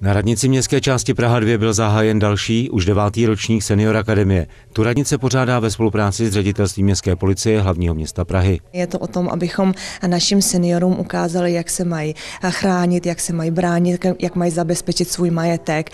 Na radnici městské části Praha 2 byl zahájen další, už devátý ročník Senior Akademie. Tu radnice pořádá ve spolupráci s ředitelstvím městské policie hlavního města Prahy. Je to o tom, abychom našim seniorům ukázali, jak se mají chránit, jak se mají bránit, jak mají zabezpečit svůj majetek,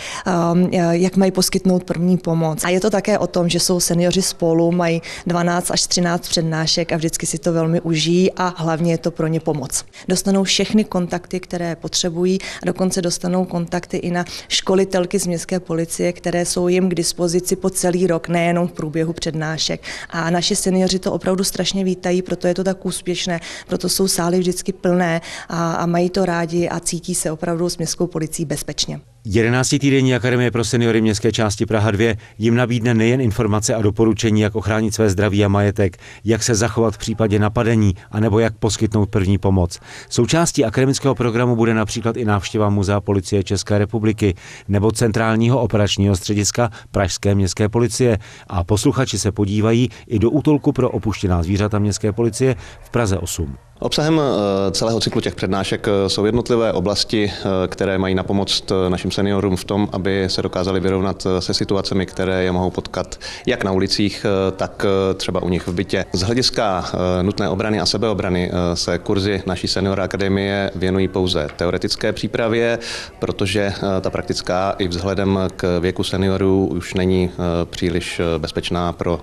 um, jak mají poskytnout první pomoc. A je to také o tom, že jsou seniori spolu, mají 12 až 13 přednášek a vždycky si to velmi užijí a hlavně je to pro ně pomoc. Dostanou všechny kontakty, které potřebují a dokonce dostanou kontakty kontakty i na školitelky z městské policie, které jsou jim k dispozici po celý rok, nejenom v průběhu přednášek. A naši seniori to opravdu strašně vítají, proto je to tak úspěšné, proto jsou sály vždycky plné a, a mají to rádi a cítí se opravdu s městskou policií bezpečně. 11. týdenní akademie pro seniory městské části Praha 2 jim nabídne nejen informace a doporučení, jak ochránit své zdraví a majetek, jak se zachovat v případě napadení, anebo jak poskytnout první pomoc. Součástí akademického programu bude například i návštěva Muzea policie České republiky nebo Centrálního operačního střediska Pražské městské policie a posluchači se podívají i do útolku pro opuštěná zvířata městské policie v Praze 8. Obsahem eh, celého cyklu těch přednášek eh, jsou jednotlivé oblasti, eh, které mají napomoct našim seniorům v tom, aby se dokázali vyrovnat se situacemi, které je mohou potkat jak na ulicích, tak třeba u nich v bytě. Z hlediska nutné obrany a sebeobrany se kurzy naší senior akademie věnují pouze teoretické přípravě, protože ta praktická i vzhledem k věku seniorů už není příliš bezpečná pro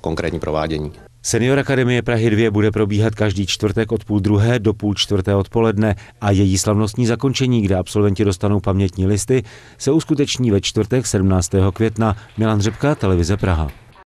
konkrétní provádění. Senior Akademie Prahy 2 bude probíhat každý čtvrtek od půl druhé do půl čtvrté odpoledne a její slavnostní zakončení, kde absolventi dostanou pamětní listy, se uskuteční ve čtvrtek 17. května. Milan Řepka, Televize Praha.